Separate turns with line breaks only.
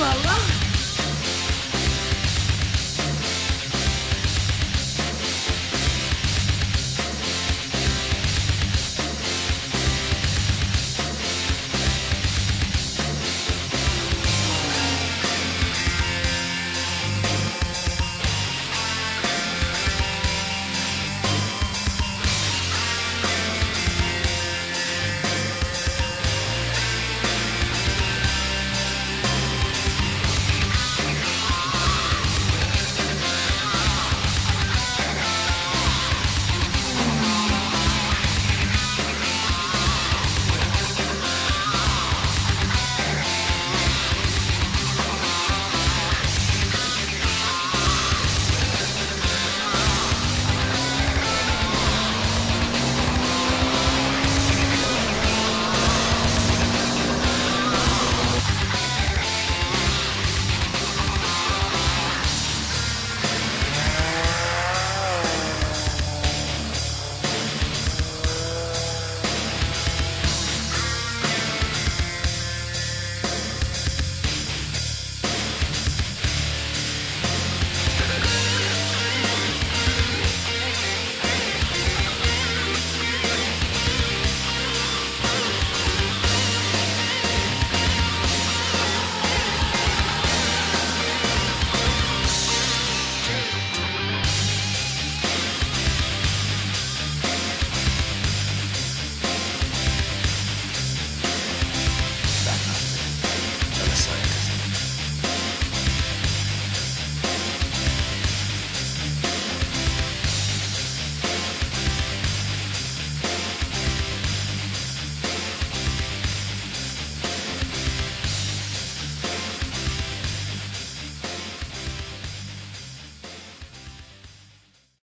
わわ。